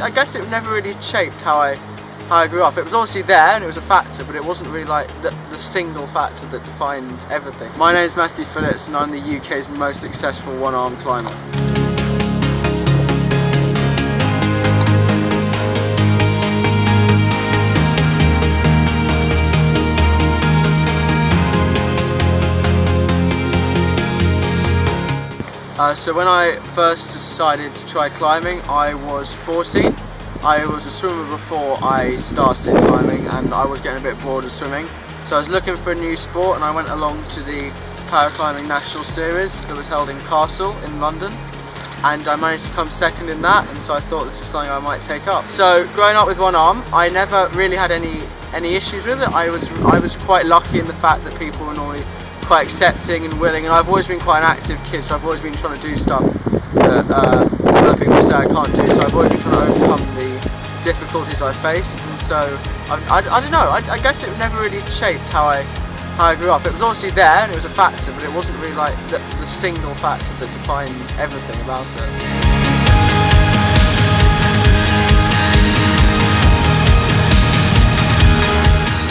I guess it never really shaped how I how I grew up. It was obviously there and it was a factor, but it wasn't really like the, the single factor that defined everything. My name is Matthew Phillips and I'm the UK's most successful one-arm climber. Uh, so when I first decided to try climbing, I was 14. I was a swimmer before I started climbing and I was getting a bit bored of swimming. So I was looking for a new sport and I went along to the Paraclimbing National Series that was held in Castle in London and I managed to come second in that and so I thought this was something I might take up. So growing up with one arm, I never really had any any issues with it. I was I was quite lucky in the fact that people were normally quite accepting and willing and I've always been quite an active kid so I've always been trying to do stuff that uh, other people say I can't do so I've always been trying to overcome the difficulties I faced and so I, I, I don't know I, I, guess it never really shaped how I how I grew up it was obviously there and it was a factor but it wasn't really like the, the single factor that defined everything about it.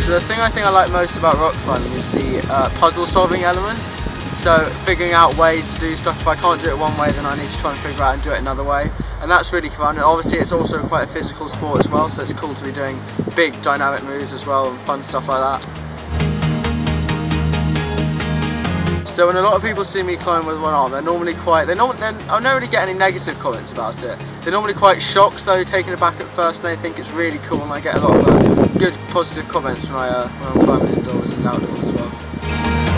So the thing I think I like most about rock climbing is the uh, puzzle solving element. So figuring out ways to do stuff, if I can't do it one way then I need to try and figure out and do it another way. And that's really fun. And obviously it's also quite a physical sport as well, so it's cool to be doing big dynamic moves as well and fun stuff like that. So when a lot of people see me climb with one arm, they're normally quite, they're not, they're, I don't really get any negative comments about it. They're normally quite shocked though, taken aback at first, and they think it's really cool, and I get a lot of uh, good positive comments when, I, uh, when I'm climbing indoors and outdoors as well.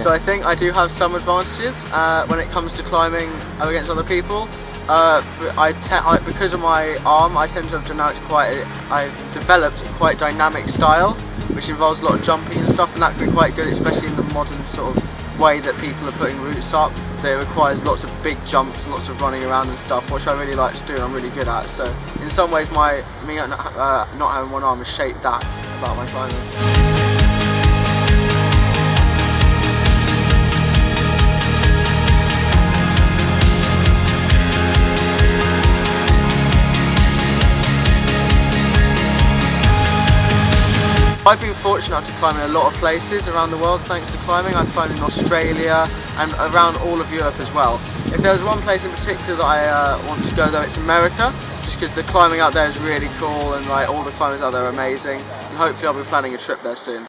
So I think I do have some advantages uh, when it comes to climbing against other people. Uh, I, I, because of my arm, I tend to have developed quite, a, I've developed quite dynamic style, which involves a lot of jumping and stuff, and that can be quite good, especially in the modern sort of way that people are putting routes up. That requires lots of big jumps and lots of running around and stuff, which I really like to do and I'm really good at. So in some ways, my me uh, not having one arm has shaped that about my climbing. I've been fortunate to climb in a lot of places around the world thanks to climbing. I've climbed in Australia and around all of Europe as well. If there was one place in particular that I uh, want to go though, it's America, just because the climbing out there is really cool and like all the climbers out there are amazing. And hopefully I'll be planning a trip there soon.